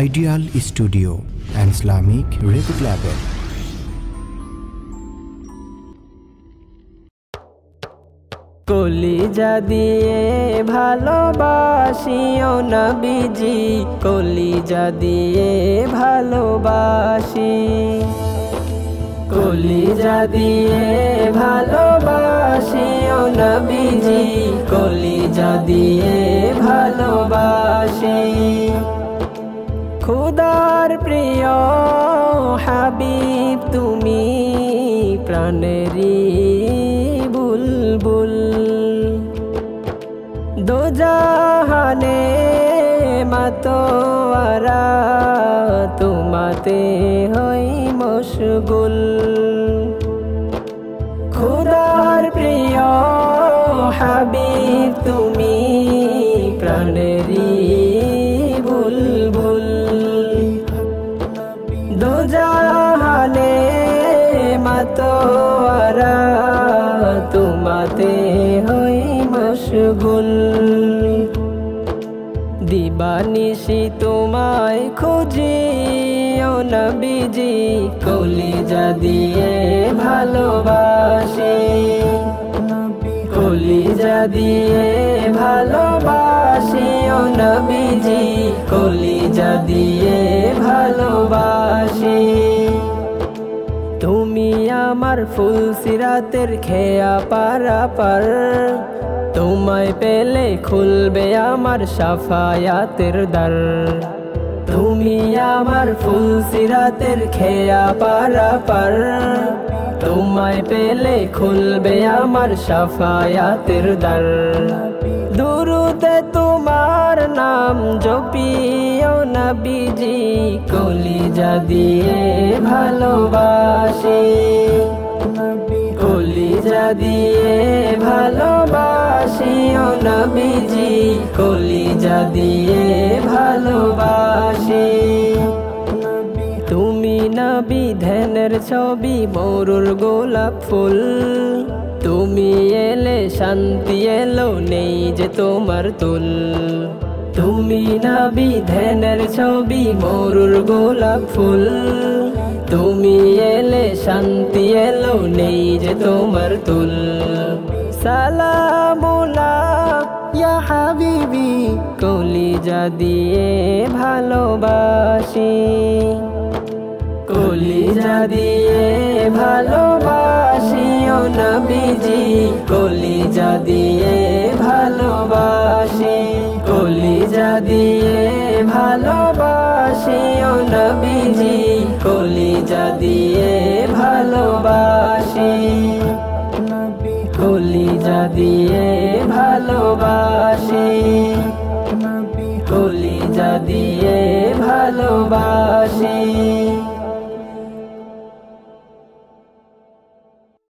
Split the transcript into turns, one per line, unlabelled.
Ideal studio and Islamic record ল্যাবের
কলিজা দিয়ে ভালোবাসিও নবীজি, কলিজা দিয়ে ভালোবাসি। কলিজা দিয়ে ভালোবাসিও নবীজি, কলিজা দিয়ে ভালোবাসি। প্রিয় হাবিব, তুমি প্রাণেরই বুলবুল। দোজাহানে মাতোয়ারা, তোমাতে হই মশগুল। খুদার প্রিয় হাবিব, তুমি প্রাণেরই দোজাহানে মাতোয়ারা তোমাতে হই মশগুল দিবানিশি তোমায় খুঁজি ও নবীজি কলিজা দিয়ে ভালোবাসি কলিজা দিয়ে ভালোবাসি ও নবীজি কলিজা দিয়ে তুমি আমার ফুল সিরাতের খেয়া পারা পার তোমায় পেলে খুলবে আমার সাফায়াতের দ্বার। তুমি আমার ফুল সিরাতের খেয়া পারা পার তোমায় পেলে খুলবে আমার সাফায়াতের দ্বার। দুরুদে তোমার নাম জপিও নবীজি কলিজা দিয়ে ভালোবাসি। কলিজা দিয়ে ভালোবাসি ও নবীজি কলিজা দিয়ে ভালোবাসি। তুমি নবী ধ্যানের ছবি, মরুর গোলাপ ফুল। তুমি এলে শান্তি এলো নেই যে তোমার তুল। তুমি নবী ধ্যানের ছবি, মরুর গোলাপ ফুল। তুমি এলে, শান্তি এলো, নেই যে তোমার তুল। সালামুলা হাবিবি, কলিজা দিয়ে ভালোবাসি। কলি কলিজা দিয়ে ভালোবাসি ও নবীজি, কলিজা দিয়ে কলিজা দিয়ে ভালোবাসি ও নবীজি কলিজা দিয়ে ভালোবাসি। কলিজা দিয়ে ভালোবাসি। কলিজা দিয়ে ভালোবাসি।